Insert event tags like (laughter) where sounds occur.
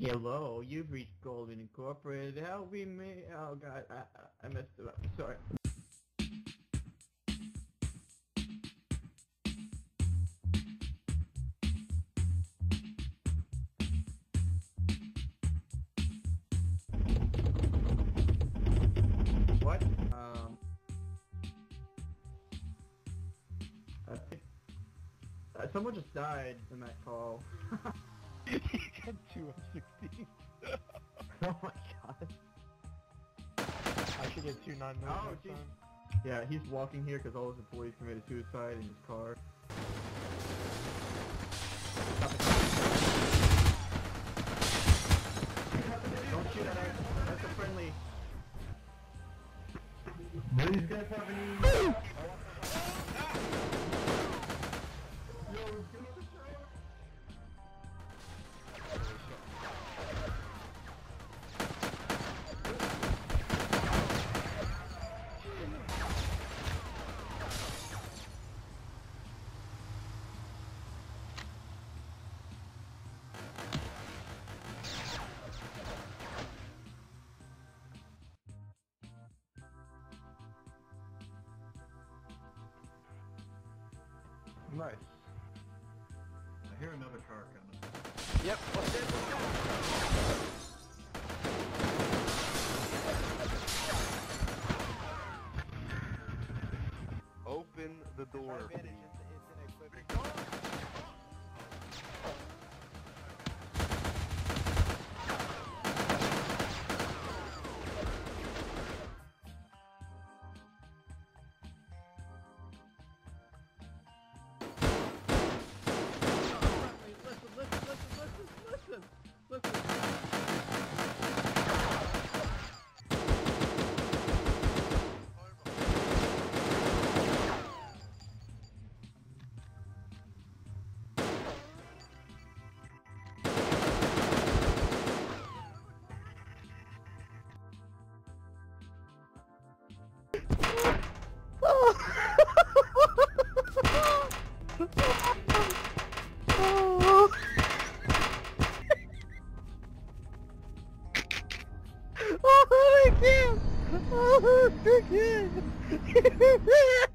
Hello, you've reached Goldman Incorporated. Help me, me. Oh god, I, I- messed it up. Sorry. What? Um. I think. Uh, someone just died in that call. he got two get two 9 Oh, geez. Yeah, he's walking here because all his employees committed suicide in his car. Don't shoot at us. That's a friendly. Do these guys have any? Nice. I hear another car coming. Yep, what's it? Open the door, please. Oh, (laughs) (laughs)